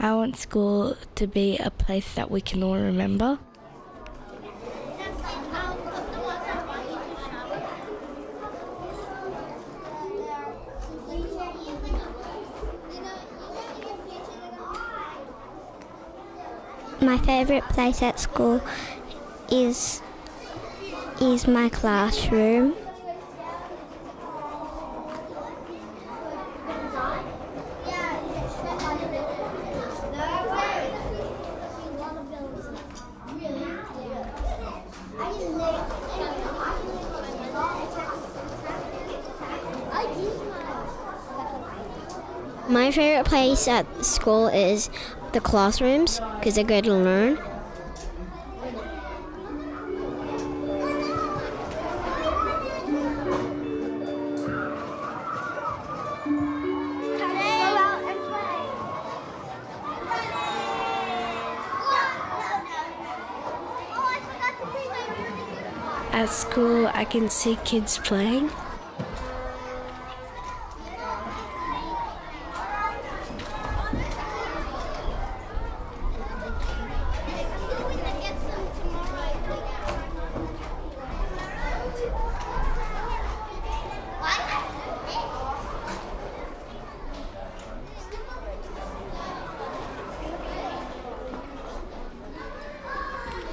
I want school to be a place that we can all remember. My favourite place at school is is my classroom. My favorite place at school is the classrooms because they're good to learn. At school, I can see kids playing.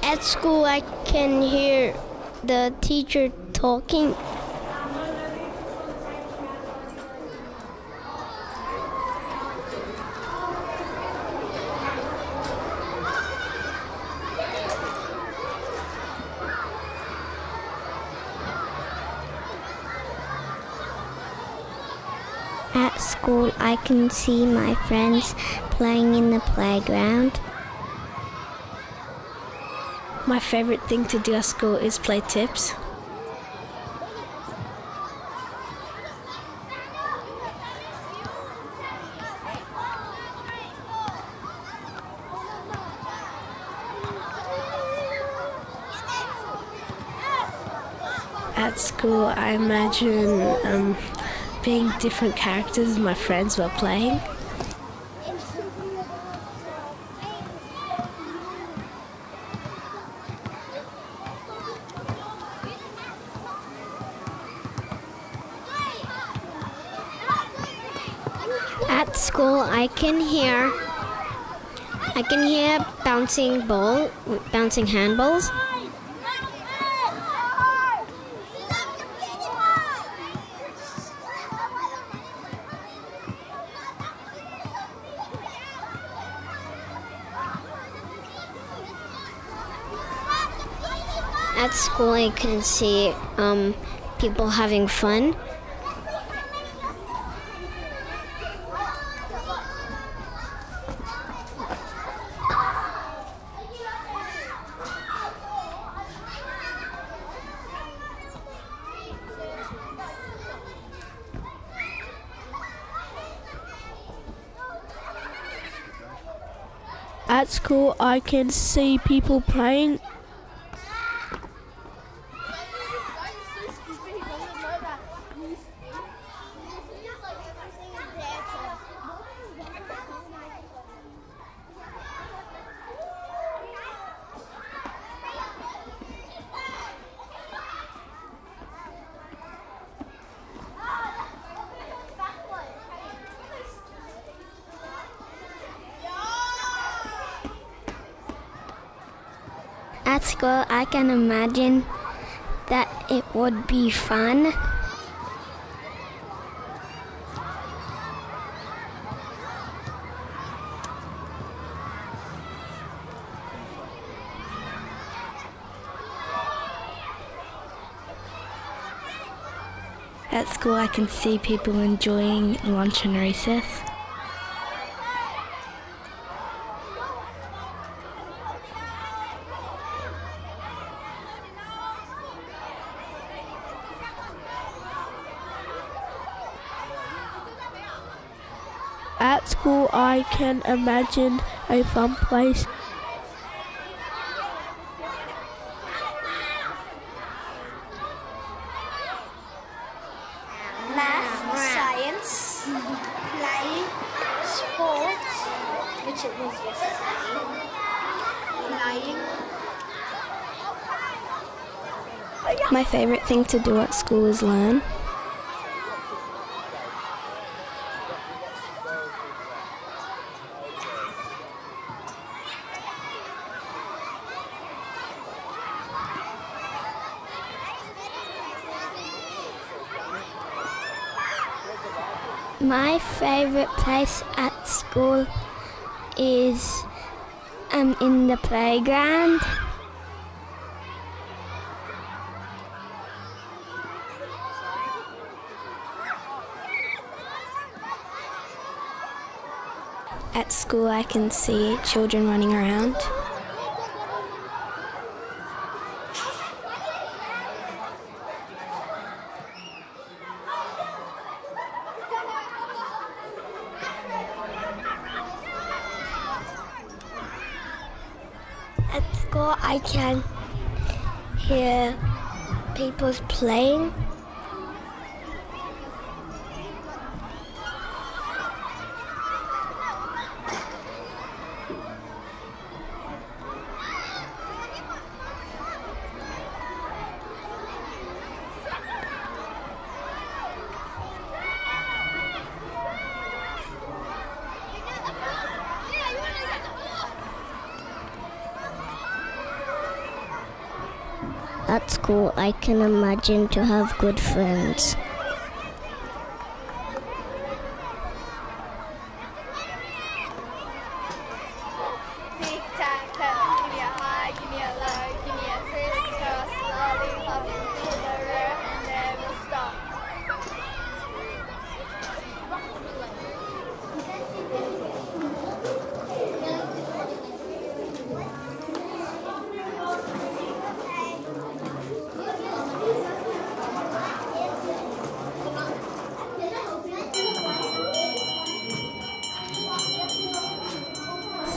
At school, I can hear the teacher talking. At school, I can see my friends playing in the playground. My favourite thing to do at school is play tips. At school, I imagine um, being different characters my friends were playing. At school, I can hear I can hear bouncing ball, bouncing handballs. At school, I can see um, people having fun. At school, I can see people playing. At school, I can imagine that it would be fun. At school, I can see people enjoying lunch and recess. At school, I can imagine a fun place. math, science, play, sport, which is was yesterday? Lying. My favorite thing to do at school is learn. My favorite place at school is um, in the playground. At school, I can see children running around. At school, I can hear people playing. At school, I can imagine to have good friends.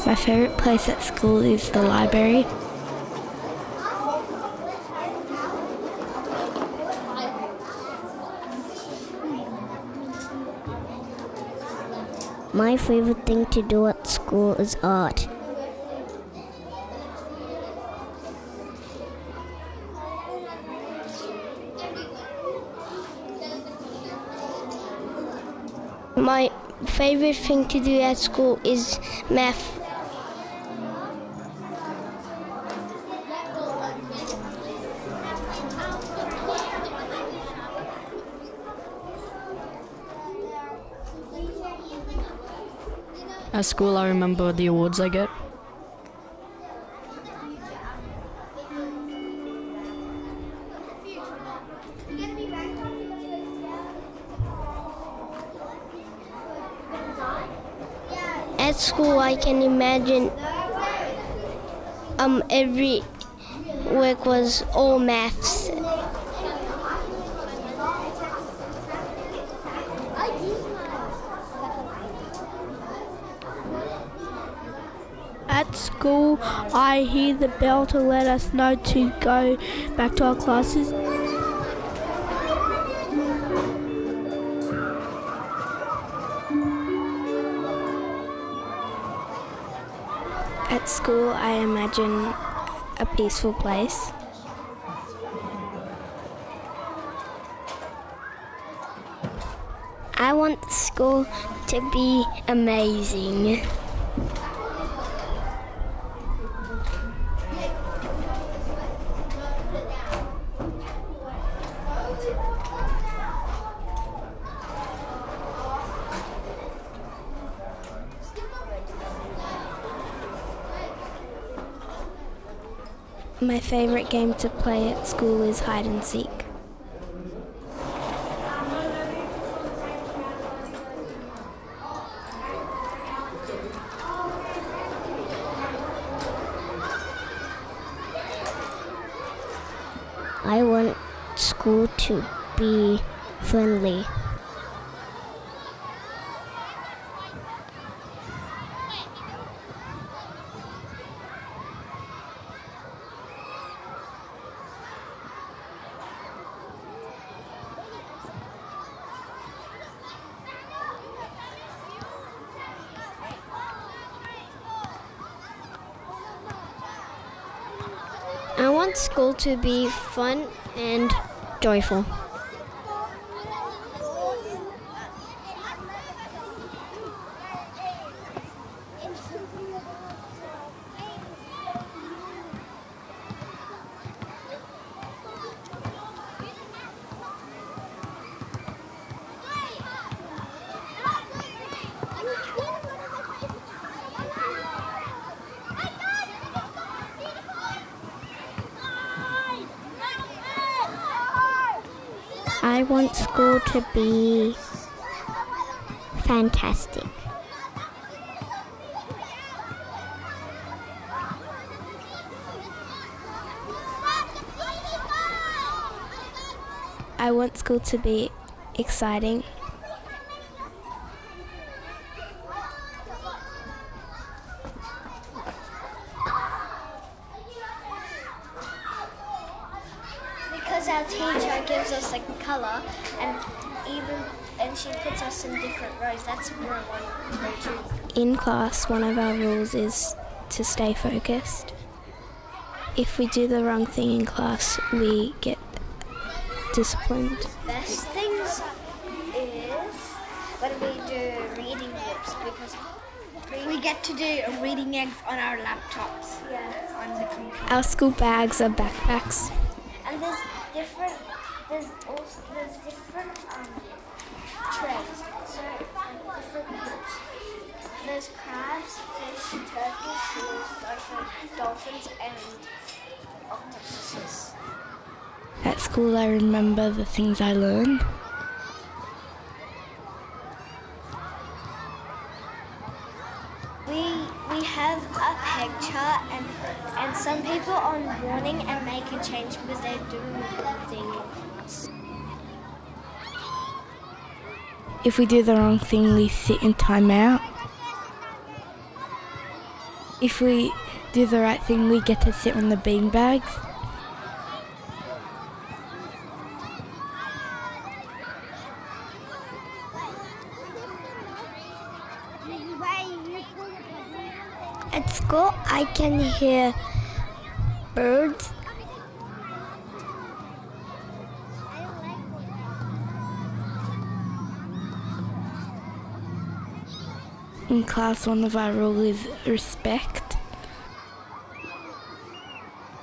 My favorite place at school is the library. My favorite thing to do at school is art. My favorite thing to do at school is math. At school, I remember the awards I get. At school, I can imagine um every work was all maths. At school, I hear the bell to let us know to go back to our classes. At school, I imagine a peaceful place. I want school to be amazing. My favorite game to play at school is hide and seek. I want school to be friendly. To be fun and joyful. I want school to be fantastic. I want school to be exciting. Because our teacher gives us a colour and even and she puts us in different rows. That's want to go to. In class, one of our rules is to stay focused. If we do the wrong thing in class, we get disciplined. Best things is when we do reading groups because we get to do reading eggs on our laptops. Yeah. On the computer. Our school bags are backpacks. And there's different. There's also there's different um, trays. So like, different groups. There's crabs, fish, turtles, seals, dolphins, dolphins, and octopuses. At school, I remember the things I learned. We we have a peg chart and and some people on warning and make a change because they're doing the wrong thing in class. If we do the wrong thing, we sit in timeout. If we do the right thing, we get to sit on the bean bags. At school, I can hear birds. In class, one of our rules is respect.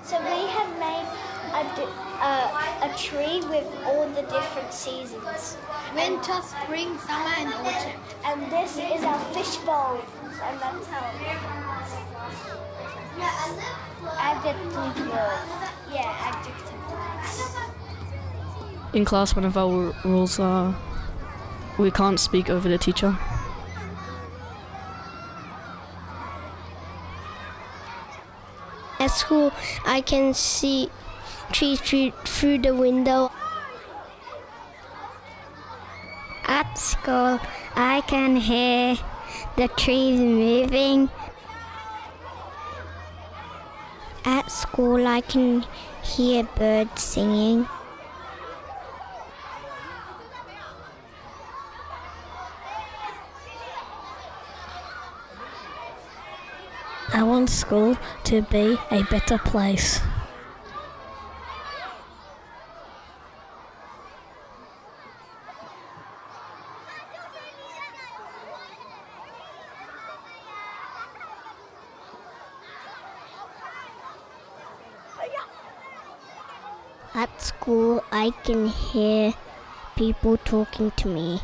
So we have made a, di- uh, a tree with all the different seasons. Winter, spring, summer, and autumn. And this is our fishbowl, and that's how. Adjective word. Yeah, adjective words. In class, one of our rules are we can't speak over the teacher. At school, I can see trees through, the window. At school, I can hear the trees moving. At school, I can hear birds singing. Want school to be a better place. At school, I can hear people talking to me.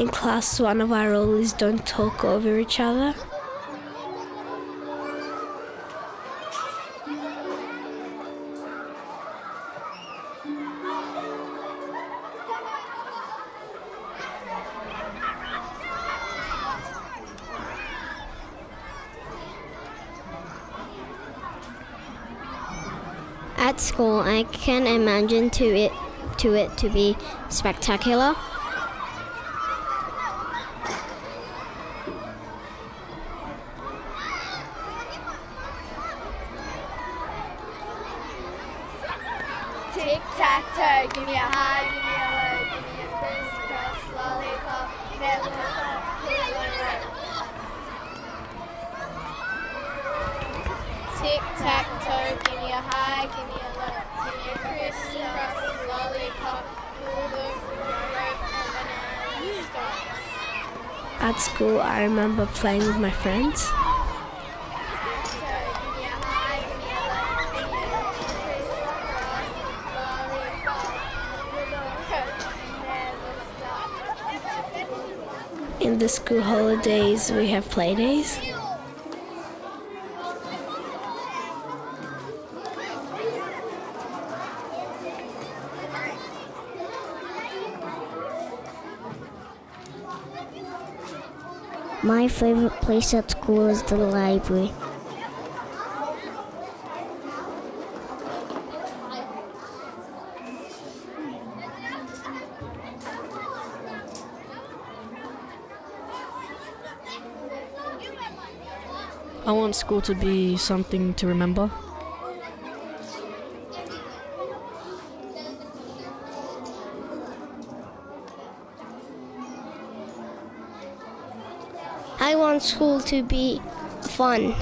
In class, one of our rules is don't talk over each other. At school, I can imagine to it to it to be spectacular. School, I remember playing with my friends. In the school holidays, we have play days. My favorite place at school is the library. I want school to be something to remember. I want school to be fun.